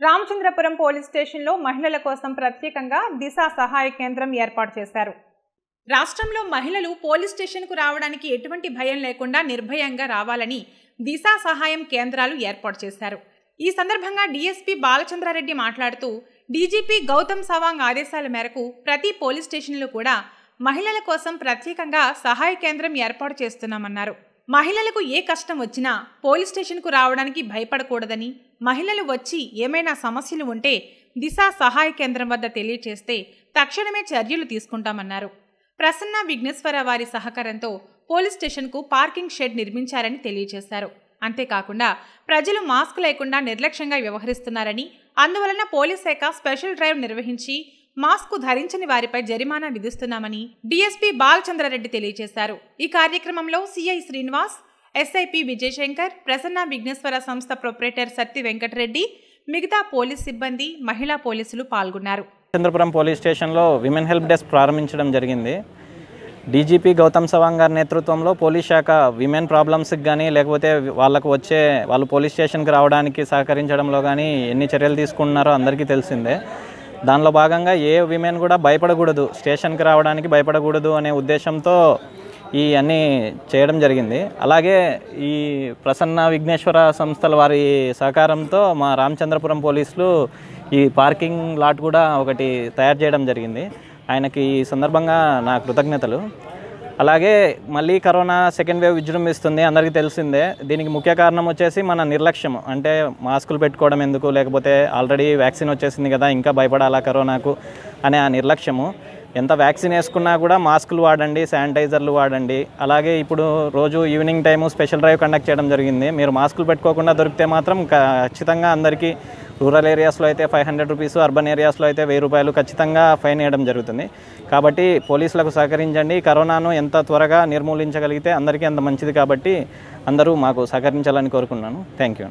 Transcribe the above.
Ramachandrapuram police స్టేషన్లో మహిళల కోసం ప్రత్యేకంగా దిశ సహాయ కేంద్రం ఏర్పాటు చేశారు. రాష్ట్రంలో మహిళలు పోలీస్ స్టేషన్కు రావడానికి ఎటువంటి భయం లేకుండా నిర్భయంగా రావాలని దిశ సహాయం కేంద్రాలు ఏర్పాటు చేశారు. ఈ సందర్భంగా డీఎస్పీ బాలచంద్రారెడ్డి మాట్లాడుతూ డీజీపీ గౌతమ్ సవాంగ్ ఆదేశాల మేరకు ప్రతి పోలీస్ స్టేషన్లో కూడా మహిళల కోసం ప్రత్యేకంగా సహాయ కేంద్రం ఏర్పాటు చేస్తున్నామన్నారు. మహిళలకు ఏ కష్టం వచ్చినా పోలీస్ స్టేషన్కు రావడానికి భయపడకూడదని మహిళలు వచ్చి ఏమైనా సమస్యలు ఉంటే దిశ సహాయ కేంద్రం వద్ద తెలియచేస్తే తక్షణమే చర్యలు తీసుకుంటామన్నారు. ప్రసన్న విఘ్నేశ్వర వారి సహకారంతో పోలీస్ స్టేషన్కు పార్కింగ్ షెడ్ నిర్మించారని తెలియజేశారు అంతేకాకుండా ప్రజలు మాస్క్ లేకుండా నిర్లక్ష్యంగా వ్యవహరిస్తున్నారని అందువలన పోలీస్ శాఖ స్పెషల్ డ్రైవ్ నిర్వహించి మాస్క్ ధరించని వారిపై జరిమానా విధిస్తున్నామని డీఎస్పీ బాలచంద్రారెడ్డి తెలియజేశారు. ఈ కార్యక్రమంలో CI Srinivas SI P Vijayashankar Prasanna Vighneswara సంస్థ ప్రొపరేటర్ సత్తి వెంకటరెడ్డి మిగతా పోలీస్ సిబ్బంది మహిళా పోలీసులు పాల్గొన్నారు. చంద్రపురం పోలీస్ స్టేషన్లో విమెన్ హెల్ప్ డెస్క్ ప్రారంభించడం జరిగింది. డీజీపీ గౌతమ్ సవాంగ్ గారి నేతృత్వంలో పోలీస్ శాఖ విమెన్ ప్రాబ్లమ్స్కి కానీ లేకపోతే వాళ్ళకు వచ్చే వాళ్ళు పోలీస్ స్టేషన్కి రావడానికి సహకరించడంలో కానీ ఎన్ని చర్యలు తీసుకుంటున్నారో అందరికీ తెలిసిందే. దానిలో భాగంగా ఏ విమెన్ కూడా భయపడకూడదు. స్టేషన్కి రావడానికి భయపడకూడదు అనే ఉద్దేశంతో ఈ అన్నీ చేయడం జరిగింది. అలాగే ఈ ప్రసన్న విఘ్నేశ్వర సంస్థల వారి సహకారంతో మా రామచంద్రపురం పోలీసులు ఈ పార్కింగ్ లాట్ కూడా ఒకటి తయారు చేయడం జరిగింది. ఆయనకి ఈ సందర్భంగా నా కృతజ్ఞతలు. అలాగే మళ్ళీ కరోనా సెకండ్ వేవ్ విజృంభిస్తుంది అందరికీ తెలిసిందే. దీనికి ముఖ్య కారణం వచ్చేసి మన నిర్లక్ష్యం. అంటే మాస్కులు పెట్టుకోవడం ఎందుకు? లేకపోతే ఆల్రెడీ వ్యాక్సిన్ వచ్చేసింది కదా ఇంకా భయపడాలా కరోనాకు అనే ఆ నిర్లక్ష్యము. ఎంత వ్యాక్సిన్ వేసుకున్నా కూడా మాస్కులు వాడండి శానిటైజర్లు వాడండి. అలాగే ఇప్పుడు రోజు evening time special drive conduct చేయడం జరిగింది. మీరు మాస్కులు పెట్టుకోకుండా దొరికితే మాత్రం ఖచ్చితంగా అందరికీ రూరల్ ఏరియాస్లో అయితే ఫైవ్ హండ్రెడ్ రూపీస్ అర్బన్ ఏరియాస్లో అయితే వెయ్యి రూపాయలు ఖచ్చితంగా ఫైన్ వేయడం జరుగుతుంది. కాబట్టి పోలీసులకు సహకరించండి. కరోనాను ఎంత త్వరగా నిర్మూలించగలిగితే అందరికీ అంత మంచిది కాబట్టి అందరూ మాకు సహకరించాలని కోరుకున్నాను థ్యాంక్ యూ